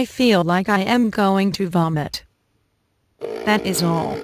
I feel like I am going to vomit. That is all.